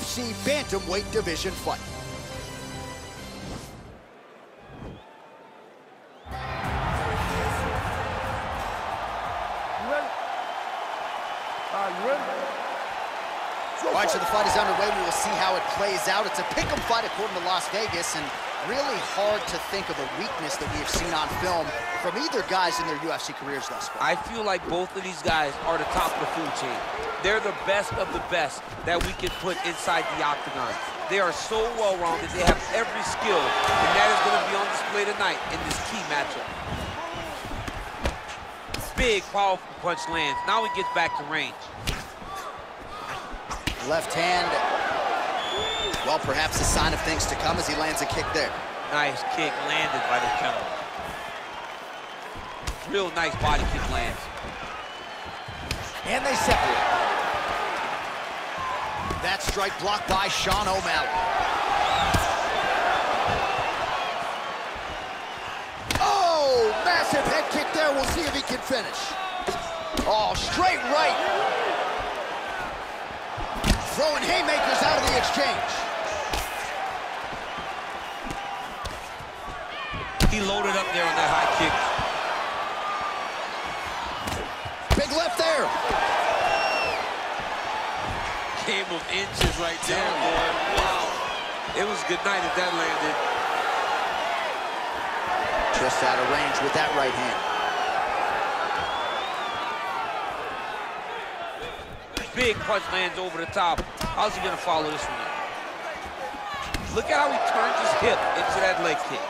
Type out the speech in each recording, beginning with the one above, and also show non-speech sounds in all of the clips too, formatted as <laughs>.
UFC Bantamweight Division fight. All right, so the fight is underway. We will see how it plays out. It's a pick'em fight according to Las Vegas, and really hard to think of a weakness that we have seen on film from either guys in their UFC careers thus far. I feel like both of these guys are the top of the food chain. They're the best of the best that we can put inside the octagon. They are so well-rounded. They have every skill, and that is going to be on display tonight in this key matchup. Big, powerful punch lands. Now he gets back to range. Left hand, well, perhaps a sign of things to come as he lands a kick there. Nice kick landed by the counter. Real nice body kick lands. And they separate. That strike blocked by Sean O'Malley. Oh, massive head kick there. We'll see if he can finish. Oh, straight right. Throwing haymakers out of the exchange. He loaded up there on that high kick. Big left there. Game of inches right there, boy. Wow. It was a good night if that landed. Just out of range with that right hand. big punch lands over the top. How's he gonna follow this one up? Look at how he turns his hip into that leg kick.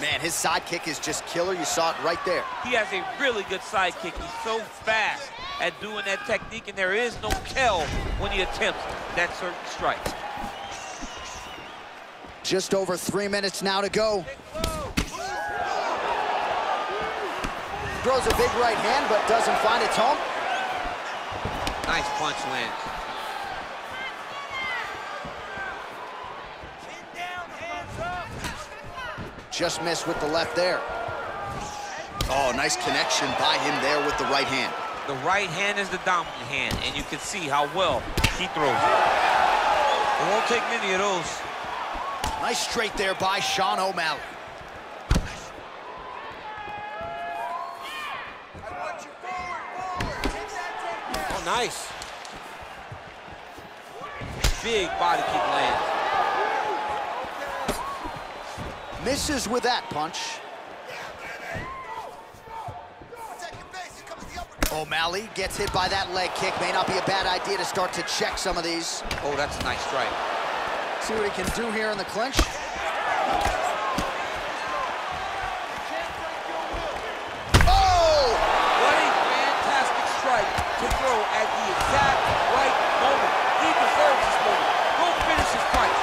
Man, his side kick is just killer. You saw it right there. He has a really good side kick. He's so fast at doing that technique, and there is no tell when he attempts that certain strike. Just over three minutes now to go. Throws a big right hand, but doesn't find its home. Nice punch lands. Just missed with the left there. Oh, nice connection by him there with the right hand. The right hand is the dominant hand, and you can see how well he throws. It won't take many of those. Nice straight there by Sean O'Malley. Oh, nice. Big body kick lands. Misses with that punch. O'Malley gets hit by that leg kick. May not be a bad idea to start to check some of these. Oh, that's a nice strike. See what he can do here in the clinch. Oh! What a fantastic strike to throw at the exact right moment. He deserves this moment. Go finish his fight.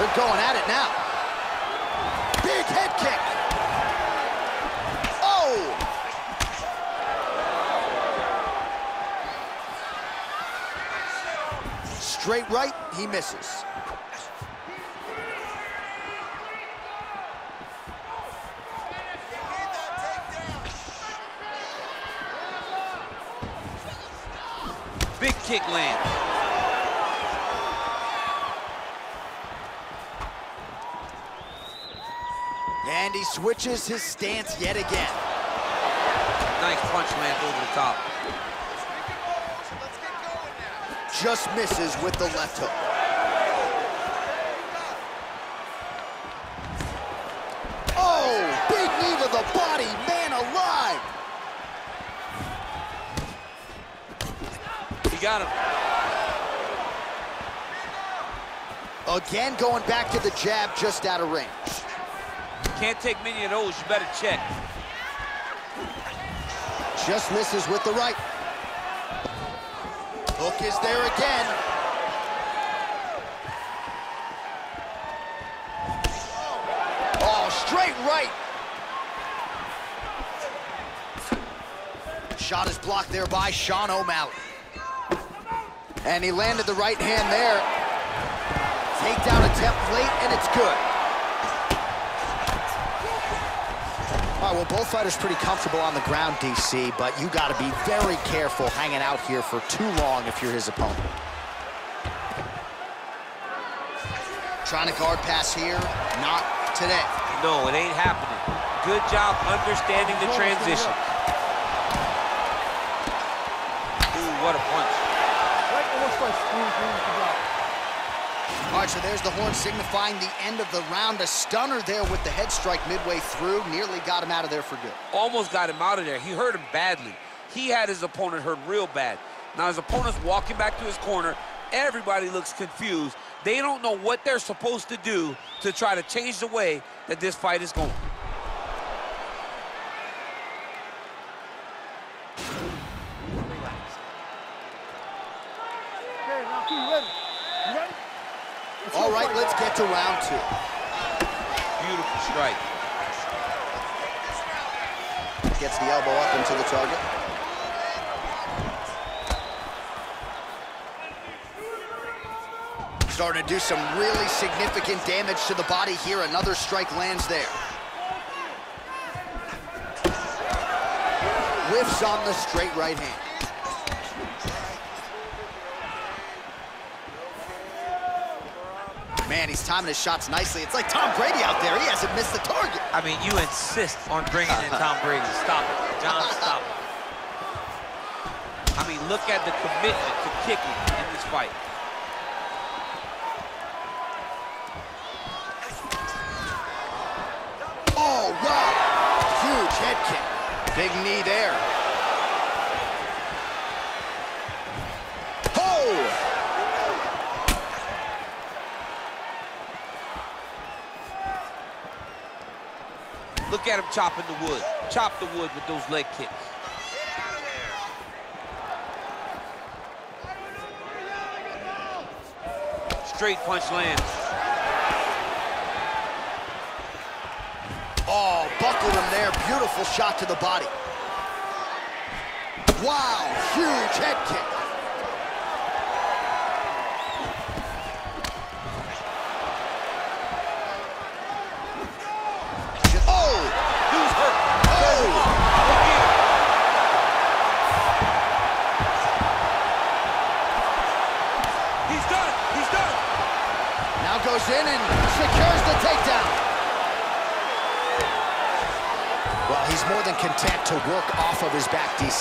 They're going at it now. Straight right, he misses. Big kick lands. And he switches his stance yet again. Nice punch lands over the top. Just misses with the left hook. Oh, big knee to the body, man alive. He got him. Again, going back to the jab, just out of range. Can't take many of those, you better check. Just misses with the right. Hook is there again. Oh, straight right. Shot is blocked there by Sean O'Malley. And he landed the right hand there. Takedown attempt late, and it's good. right, well, both fighters pretty comfortable on the ground, DC, but you got to be very careful hanging out here for too long if you're his opponent. Trying to guard pass here, not today. No, it ain't happening. Good job understanding the transition. Ooh, what a punch. All right, so there's the horn signifying the end of the round. A stunner there with the head strike midway through. Nearly got him out of there for good. Almost got him out of there. He hurt him badly. He had his opponent hurt real bad. Now his opponent's walking back to his corner. Everybody looks confused. They don't know what they're supposed to do to try to change the way that this fight is going. Let's get to round two. Beautiful strike. Gets the elbow up into the target. Starting to do some really significant damage to the body here. Another strike lands there. Whiffs on the straight right hand. Man, he's timing his shots nicely. It's like Tom Brady out there. He hasn't missed the target. I mean, you insist on bringing in Tom Brady. Stop it. John, stop it. I mean, look at the commitment to kicking in this fight. Oh, wow. Huge head kick. Big knee there. Oh! Look at him chopping the wood. Chop the wood with those leg kicks. Straight punch lands. Oh, buckled him there. Beautiful shot to the body. Wow, huge head kick.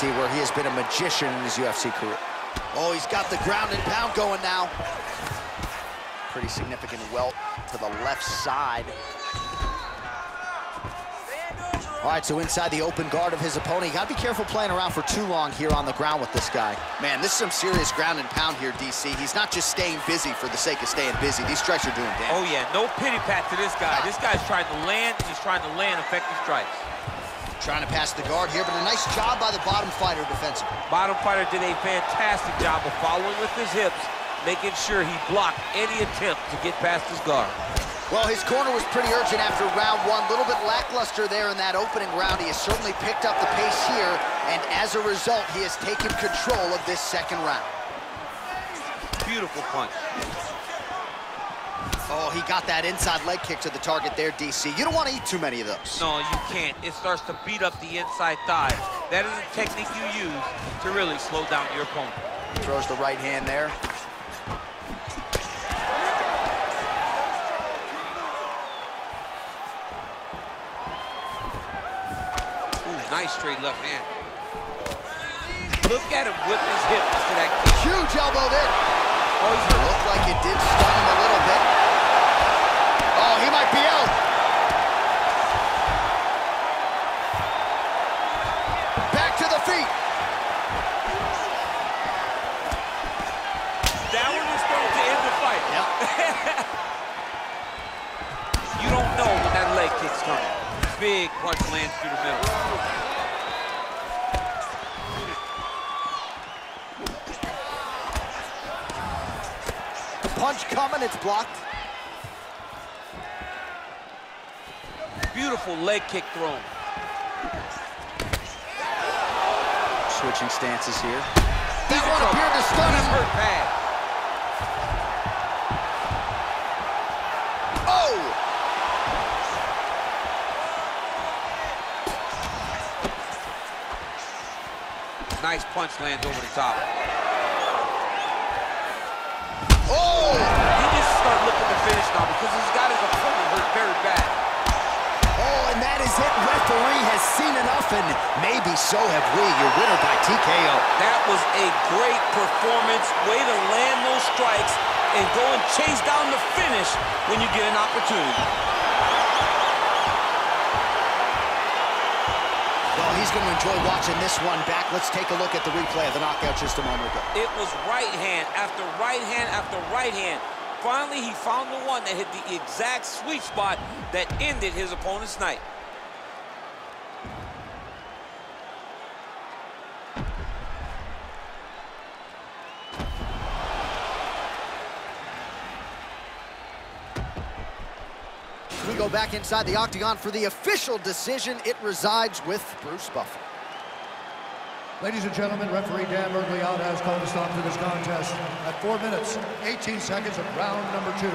Back, where he has been a magician in his UFC career. Oh, he's got the ground and pound going now. Pretty significant welt to the left side. All right, so inside the open guard of his opponent. You gotta be careful playing around for too long here on the ground with this guy. Man, this is some serious ground and pound here, DC. He's not just staying busy for the sake of staying busy. These strikes are doing damage. Oh, yeah. No pity pat to this guy. This guy's trying to land. He's trying to land effective strikes. Trying to pass the guard here, but a nice job by the bottom fighter defensively. Bottom fighter did a fantastic job of following with his hips, making sure he blocked any attempt to get past his guard. Well, his corner was pretty urgent after round one. A little bit lackluster there in that opening round. He has certainly picked up the pace here, and as a result, he has taken control of this second round. Beautiful punch. Oh, he got that inside leg kick to the target there, DC. You don't want to eat too many of those. No, you can't. It starts to beat up the inside thigh. That is a technique you use to really slow down your opponent. Throws the right hand there. Ooh, nice straight left hand. Look at him whip his hip to that kick. Huge elbow there. Oh, hurt. Looked like it did stun him a little bit. Oh, he might be out. Back to the feet. That one was going to end the fight. Yep. <laughs> You don't know when that leg kick's coming. Big punch lands through the middle. Punch coming, it's blocked. Beautiful leg kick thrown. Switching stances here. That one appeared to stun him. hurt bad. Oh! Nice punch lands over the top. Oh! He just start looking to finish now because he's got his opponent hurt very bad. And that is it. Referee has seen enough, and maybe so have we. Your winner by TKO. That was a great performance. Way to land those strikes and go and chase down the finish when you get an opportunity. Well, he's going to enjoy watching this one back. Let's take a look at the replay of the knockout just a moment ago. It was right hand after right hand after right hand. Finally, he found the one that hit the exact sweet spot that ended his opponent's night. We go back inside the octagon for the official decision. It resides with Bruce Buffer. Ladies and gentlemen, referee Dan Miragliotta has called a stop to this contest at 4 minutes, 18 seconds of round number two.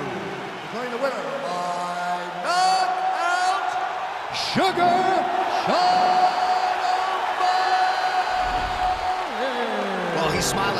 Declaring the winner by knockout, Sugar Sean Well, he's smiling.